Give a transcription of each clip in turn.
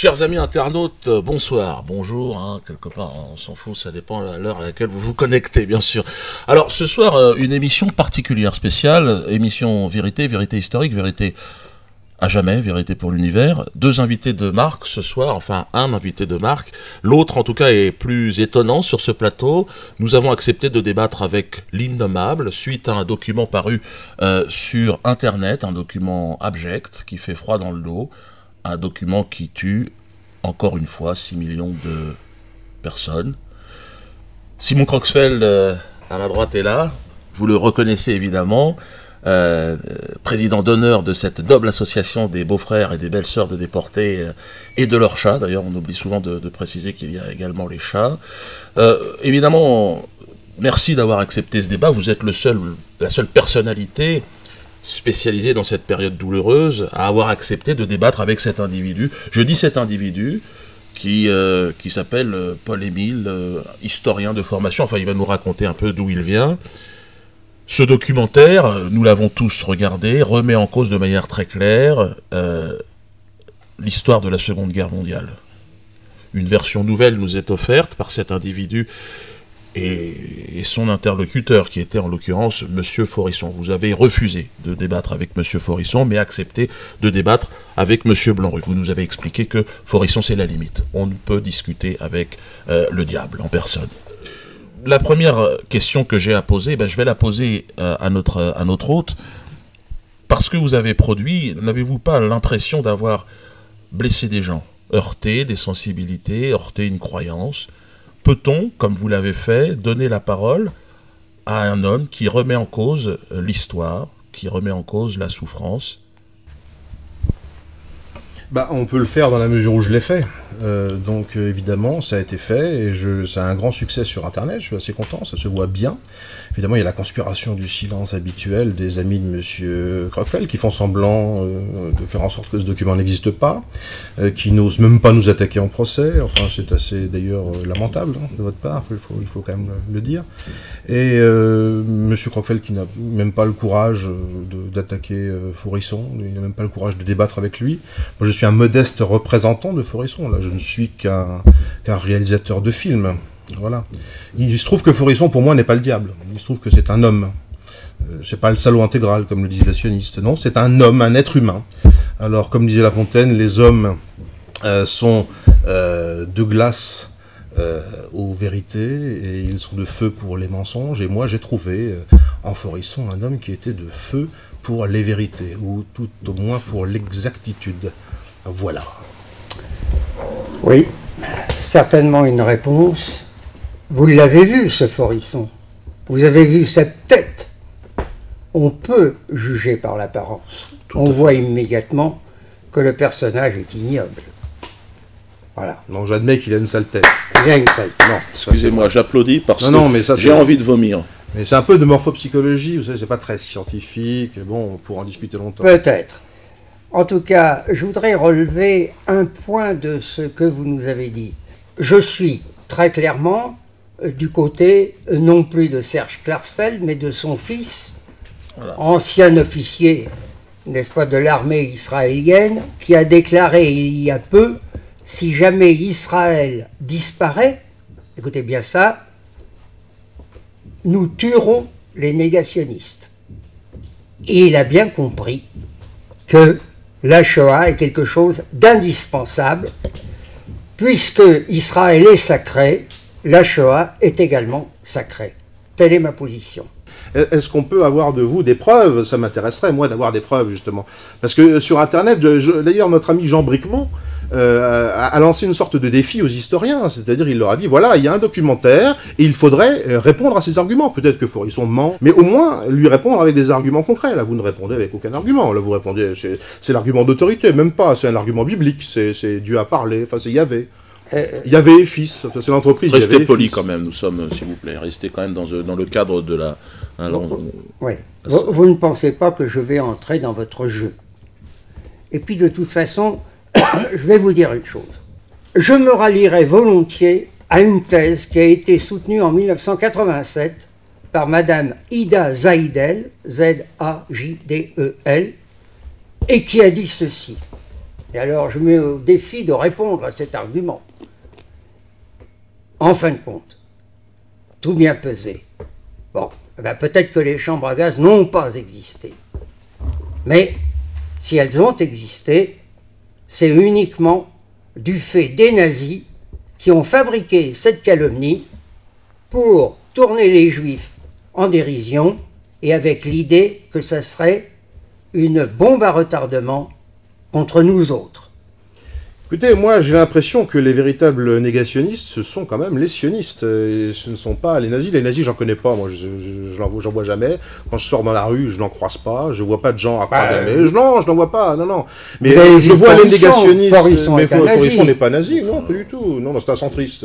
Chers amis internautes, euh, bonsoir, bonjour, hein, quelque part, on s'en fout, ça dépend de l'heure à laquelle vous vous connectez, bien sûr. Alors, ce soir, euh, une émission particulière, spéciale, émission vérité, vérité historique, vérité à jamais, vérité pour l'univers. Deux invités de marque ce soir, enfin un invité de marque. L'autre, en tout cas, est plus étonnant sur ce plateau. Nous avons accepté de débattre avec l'innommable suite à un document paru euh, sur Internet, un document abject qui fait froid dans le dos un document qui tue, encore une fois, 6 millions de personnes. Simon Croxfeld, euh, à la droite, est là. Vous le reconnaissez évidemment. Euh, président d'honneur de cette double association des beaux-frères et des belles-sœurs de déportés euh, et de leurs chats. D'ailleurs, on oublie souvent de, de préciser qu'il y a également les chats. évidemment, merci d'avoir accepté ce débat. Vous êtes le seul, la seule personnalité spécialisé dans cette période douloureuse à avoir accepté de débattre avec cet individu. Je dis cet individu qui, euh, qui s'appelle euh, Paul Émile, euh, historien de formation. Enfin, il va nous raconter un peu d'où il vient. Ce documentaire, nous l'avons tous regardé, remet en cause de manière très claire l'histoire de la Seconde Guerre mondiale. Une version nouvelle nous est offerte par cet individu et, son interlocuteur, qui était en l'occurrence M. Forisson. Vous avez refusé de débattre avec M. Forisson, mais accepté de débattre avec M. Blanc-Rue. Vous nous avez expliqué que Forisson, c'est la limite. On ne peut discuter avec euh, le diable en personne. La première question que j'ai à poser, ben, je vais la poser euh, à, notre, à notre hôte. Parce que vous avez produit, n'avez-vous pas l'impression d'avoir blessé des gens, heurté des sensibilités, heurté une croyance Peut-on, comme vous l'avez fait, donner la parole à un homme qui remet en cause euh, l'histoire, qui remet en cause la souffrance? Bah, On peut le faire dans la mesure où je l'ai fait. Euh, donc euh, évidemment, ça a été fait et ça a un grand succès sur Internet. Je suis assez content, ça se voit bien. Évidemment, il y a la conspiration du silence habituel des amis de Monsieur Crockfeld qui font semblant euh, de faire en sorte que ce document n'existe pas, qui n'osent même pas nous attaquer en procès. Enfin, c'est assez d'ailleurs lamentable hein, de votre part. Il faut, quand même le dire. Et Monsieur Crockfeld qui n'a même pas le courage d'attaquer Forisson, il n'a même pas le courage de débattre avec lui. Moi, je suis un modeste représentant de Forisson. Là, je ne suis qu'un réalisateur de films. Voilà. Il se trouve que Forisson, pour moi, n'est pas le diable. Il se trouve que c'est un homme. Euh, c'est pas le salaud intégral, comme le disait la sioniste. Non, c'est un homme, un être humain. Alors, comme disait La Fontaine, les hommes euh, sont euh, de glace aux vérités et ils sont de feu pour les mensonges. Et moi, j'ai trouvé en Forisson un homme qui était de feu pour les vérités, ou tout au moins pour l'exactitude. Voilà. Oui, certainement une réponse. Vous l'avez vu, ce Forisson. Vous avez vu cette tête. On peut juger par l'apparence. On voit immédiatement que le personnage est ignoble. Voilà. Non, j'admets qu'il a une sale tête. Il a une sale tête. Non, excusez-moi, j'applaudis parce que j'ai envie de vomir. Mais c'est un peu de morphopsychologie, vous savez, c'est pas très scientifique. Bon, on pourra en discuter longtemps. Peut-être. En tout cas, je voudrais relever un point de ce que vous nous avez dit. Je suis très clairement euh, du côté euh, non plus de Serge Klarsfeld, mais de son fils, ancien officier, n'est-ce pas, de l'armée israélienne, qui a déclaré il y a peu, si jamais Israël disparaît, écoutez bien ça, nous tuerons les négationnistes. Et il a bien compris que la Shoah est quelque chose d'indispensable. Puisque Israël est sacré, la Shoah est également sacrée. Telle est ma position. Est-ce qu'on peut avoir de vous des preuves? Ça m'intéresserait, moi, d'avoir des preuves, justement. Parce que sur Internet, d'ailleurs, notre ami Jean Bricmont euh, a, lancé une sorte de défi aux historiens. C'est-à-dire, il leur a dit, voilà, il y a un documentaire, et il faudrait euh, répondre à ces arguments. Peut-être que Forisson ment, mais au moins lui répondre avec des arguments concrets. Là, vous ne répondez avec aucun argument. Là, vous répondez, c'est l'argument d'autorité, même pas, c'est un argument biblique, c'est Dieu a parlé, enfin, c'est Yahvé. Euh, il y avait fils, c'est l'entreprise. Restez poli quand même, nous sommes, s'il vous plaît, restez quand même dans, dans le cadre de la. Hein, oui. vous, ne pensez pas que je vais entrer dans votre jeu. Et puis de toute façon, je vais vous dire une chose. Je me rallierai volontiers à une thèse qui a été soutenue en 1987 par Madame Ida Zaidel, Z-A-J-D-E-L, et qui a dit ceci. Et alors, je mets au défi de répondre à cet argument. En fin de compte, tout bien pesé. Bon, eh ben, peut-être que les chambres à gaz n'ont pas existé. Mais si elles ont existé, c'est uniquement du fait des nazis qui ont fabriqué cette calomnie pour tourner les juifs en dérision et avec l'idée que ça serait une bombe à retardement contre nous autres. Écoutez, moi j'ai l'impression que les véritables négationnistes, ce sont quand même les sionistes. Et ce ne sont pas les nazis. Les nazis, j'en connais pas. Moi, je, je, j'en vois jamais. Quand je sors dans la rue, je n'en croise pas. Je vois pas de gens à croire. Bah, mais je, non, je n'en vois pas. Non, non. Mais, je vois les négationnistes. Forisson mais. Forisson n'est pas nazi. Non, pas du tout. Non, non, c'est un centriste.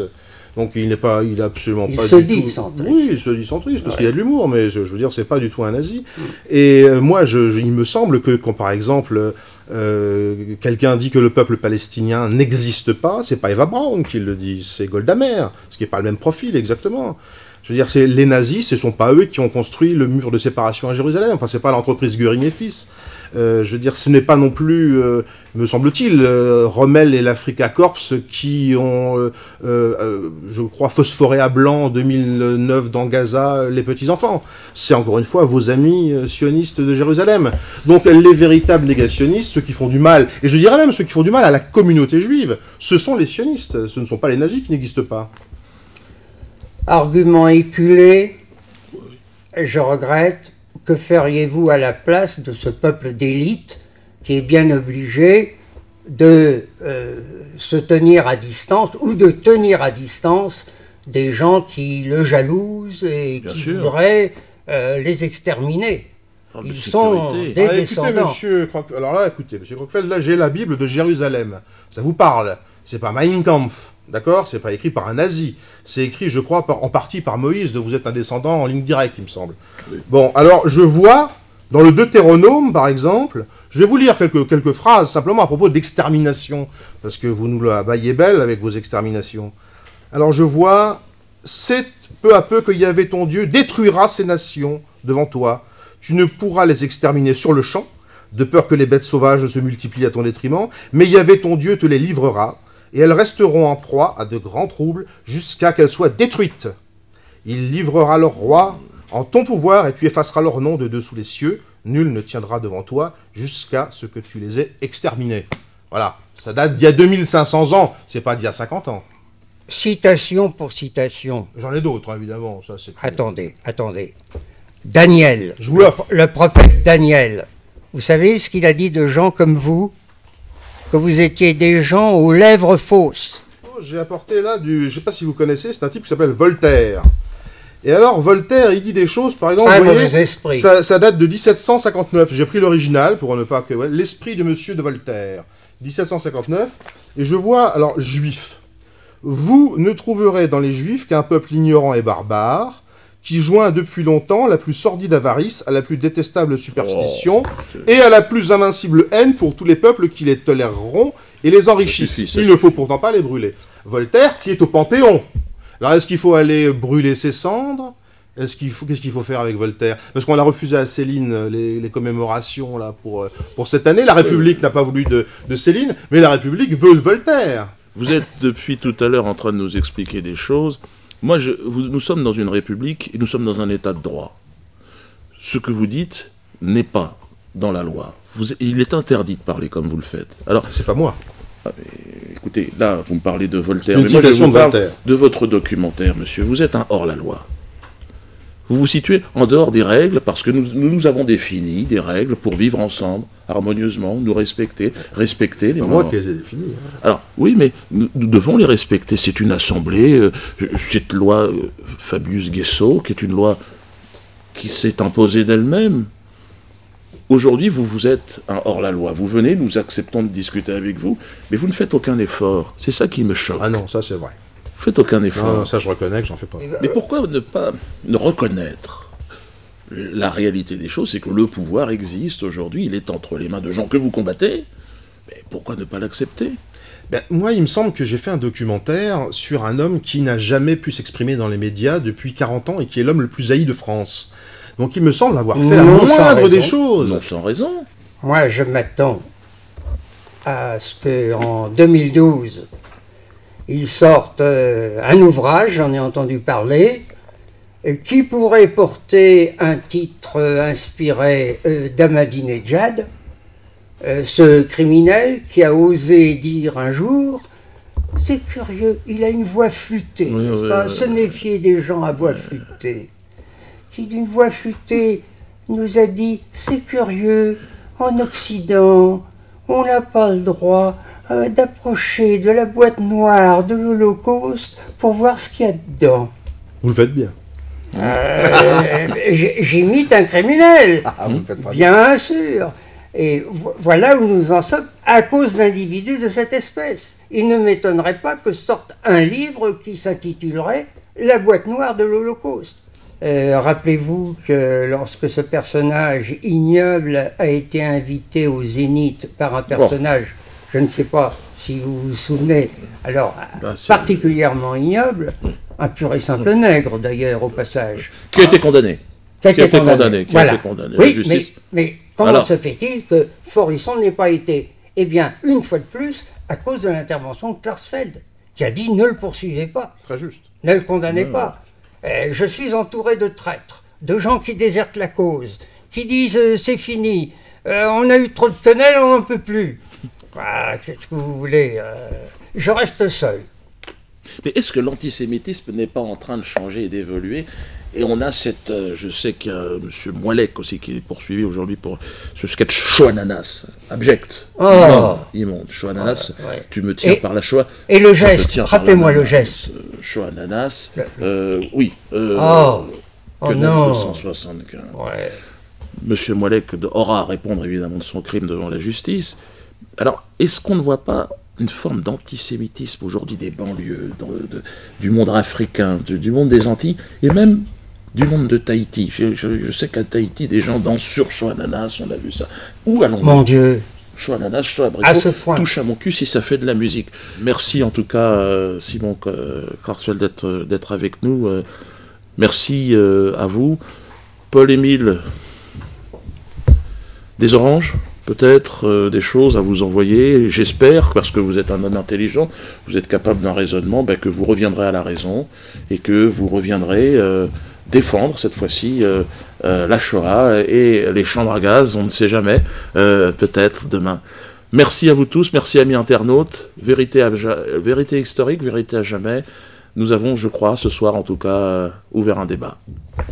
Donc il n'est pas, il est absolument Il pas se du dit tout. centriste. Oui, il se dit centriste parce Ouais. qu'il y a de l'humour, mais je, je veux dire, c'est pas du tout un nazi. Et euh, moi, je, je- il me semble que quand par exemple euh, quelqu'un dit que le peuple palestinien n'existe pas, c'est pas Eva Braun qui le dit, c'est Golda Meir, ce qui est pas le même profil exactement. Je veux dire, c'est les nazis, ce sont pas eux qui ont construit le mur de séparation à Jérusalem. Enfin, c'est pas l'entreprise Göring et Fils. Euh, je veux dire, ce n'est pas non plus, euh, me semble-t-il, euh, Rommel et l'Africa Corps qui ont, euh, je crois, phosphoré à blanc en 2009 dans Gaza les petits-enfants. C'est encore une fois vos amis sionistes de Jérusalem. Donc les véritables négationnistes, ceux qui font du mal, et je dirais même ceux qui font du mal à la communauté juive, ce sont les sionistes, ce ne sont pas les nazis qui n'existent pas. Argument éculé, je regrette, que feriez-vous à la place de ce peuple d'élite qui est bien obligé de euh, se tenir à distance ou de tenir à distance des gens qui le jalousent et Bien qui sûr. voudraient euh, les exterminer? Ils sont sécurité. des Ah, écoutez, descendants. monsieur Croc- Alors là, écoutez, monsieur Croquefeld, là j'ai la Bible de Jérusalem. Ça vous parle C'est pas Mein Kampf, d'accord? C'est pas écrit par un nazi. C'est écrit, je crois, par- en partie par Moïse, dont vous êtes un descendant en ligne directe, il me semble. Oui. Bon, alors je vois, dans le Deutéronome, par exemple, je vais vous lire quelques, quelques phrases simplement à propos d'extermination, parce que vous nous la baillez belle avec vos exterminations. Alors je vois, c'est peu à peu que Yahvé ton Dieu détruira ces nations devant toi. Tu ne pourras les exterminer sur le champ, de peur que les bêtes sauvages se multiplient à ton détriment, mais Yahvé ton Dieu te les livrera, et elles resteront en proie à de grands troubles jusqu'à qu'elles soient détruites. Il livrera leur roi en ton pouvoir, et tu effaceras leur nom de dessous les cieux. Nul ne tiendra devant toi jusqu'à ce que tu les aies exterminés. Voilà, ça date d'il y a 2500 ans, c'est pas d'il y a 50 ans. Citation pour citation. J'en ai d'autres, hein, évidemment. Ça, c'est... Attendez, attendez. Daniel, Je vous l'offre. le prophète Daniel, vous savez ce qu'il a dit de gens comme vous? Que vous étiez des gens aux lèvres fausses. Oh, J'ai apporté là du. Je sais pas si vous connaissez, c'est un type qui s'appelle Voltaire. Et alors, Voltaire, il dit des choses, par exemple, vous voyez, ça, ça date de 1759. J'ai pris l'original pour ne pas que. ouais, L'esprit de Monsieur de Voltaire. 1759. Et je vois, alors, juif. Vous ne trouverez dans les juifs qu'un peuple ignorant et barbare, qui joint depuis longtemps la plus sordide avarice à la plus détestable superstition et à la plus invincible haine pour tous les peuples qui les toléreront et les enrichissent. Suffit, Il ne faut pourtant pas les brûler. Voltaire, qui est au Panthéon. Alors, est-ce qu'il faut aller brûler ses cendres? Est-ce qu'il faut, qu'est-ce qu'il faut faire avec Voltaire? Parce qu'on a refusé à Céline euh, les, les commémorations là pour, euh, pour cette année. La République n'a pas voulu de, de Céline, mais la République veut Voltaire. Vous êtes depuis tout à l'heure en train de nous expliquer des choses. Moi, je, vous- nous sommes dans une république et nous sommes dans un état de droit. Ce que vous dites n'est pas dans la loi. Vous- il est interdit de parler comme vous le faites. Alors, C'est pas moi. écoutez, là, vous me parlez de Voltaire. Mais moi, je vous de parle Voltaire. de votre documentaire, monsieur. Vous êtes un hors-la-loi. Vous vous situez en dehors des règles parce que nous, nous avons défini des règles pour vivre ensemble, harmonieusement, nous respecter, respecter les C'est moi qui les ai définis. hein. Alors, oui, mais nous, nous devons les respecter. C'est une assemblée, euh, cette loi euh, Fabius Guesso, qui est une loi qui s'est imposée d'elle-même. Aujourd'hui, vous, vous êtes un hors-la-loi. Vous venez, nous acceptons de discuter avec vous, mais vous ne faites aucun effort. C'est ça qui me choque. Ah non, ça c'est vrai. Vous faites aucun effort. Non, non, ça je reconnais que j'en fais pas. Mais pourquoi ne pas ne reconnaître la réalité des choses, c'est que le pouvoir existe aujourd'hui, il est entre les mains de gens que vous combattez. Mais pourquoi ne pas l'accepter? Ben, moi, il me semble que j'ai fait un documentaire sur un homme qui n'a jamais pu s'exprimer dans les médias depuis 40 ans et qui est l'homme le plus haï de France. Donc il me semble avoir fait la moindre des choses. Non sans raison. Moi, je m'attends à ce qu'en 2012, ils sortent euh, un ouvrage, j'en ai entendu parler, euh, qui pourrait porter un titre euh, inspiré d'Ahmadinejad, ce criminel qui a osé dire un jour c'est curieux, il a une voix flûtée, pas? Se méfier des gens à voix flûtée. Qui d'une voix flûtée nous a dit c'est curieux, en Occident, on n'a pas le droit euh, d'approcher de la boîte noire de l'Holocauste pour voir ce qu'il y a dedans. Vous le faites bien. Euh, J'imite un criminel. Ah, bien sûr. Et voilà où nous en sommes à cause d'individus de cette espèce. Il ne m'étonnerait pas que sorte un livre qui s'intitulerait La boîte noire de l'Holocauste. Euh, rappelez-vous que lorsque ce personnage ignoble a été invité au Zénith par un personnage, je ne sais pas si vous vous souvenez, alors ben, particulièrement ignoble, un pur et simple nègre d'ailleurs au passage. Qui a été condamné qui a été condamné. Qui a été condamné. Oui, mais, mais, comment se fait-il que Forisson n'ait pas été Eh bien, une fois de plus, à cause de l'intervention de Klarsfeld, qui a dit ne le poursuivez pas. Très juste. Ne le condamnez pas. Euh, je suis entouré de traîtres, de gens qui désertent la cause, qui disent euh, c'est fini, euh, on a eu trop de quenelles, on n'en peut plus. Ah, qu'est-ce que vous voulez Je reste seul. Mais est-ce que l'antisémitisme n'est pas en train de changer et d'évoluer? Et on a cette, euh, je sais qu'il y a M. Moilec aussi qui est poursuivi aujourd'hui pour ce sketch Choananas, abject, oh. immonde, Choananas, tu me tiens par la Choix. Et le geste, rappelez-moi le geste. Choananas, euh, oui. Euh, oh, oh non. Ouais. Monsieur Moilec aura à répondre évidemment de son crime devant la justice. Alors, est-ce qu'on ne voit pas une forme d'antisémitisme aujourd'hui des banlieues, du monde africain, du monde des Antilles, et même du monde de Tahiti? Je, sais qu'à Tahiti, des gens dansent sur Choananas, on a vu ça. Où allons-nous? Mon Dieu Choananas, choix touche à mon cul si ça fait de la musique. Merci en tout cas, euh, Simon Carswell, d'être avec nous. Euh, merci euh, à vous. Paul-Émile, des oranges peut-être des choses à vous envoyer, j'espère, parce que vous êtes un homme intelligent, vous êtes capable d'un raisonnement, ben, que vous reviendrez à la raison et que vous reviendrez défendre cette fois-ci euh, euh, la Shoah et les chambres à gaz, on ne sait jamais, euh, peut-être demain. Merci à vous tous, merci amis internautes, vérité, vérité historique, vérité à jamais. Nous avons, je crois, ce soir en tout cas, ouvert un débat. Vous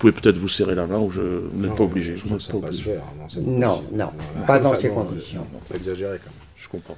pouvez peut-être vous serrer la main ou je, vous n'êtes pas obligé. Je pas, pas se faire, non, non, pas dans ces conditions. On peut exagérer quand même. Je comprends.